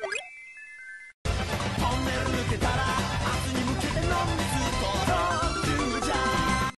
Bye.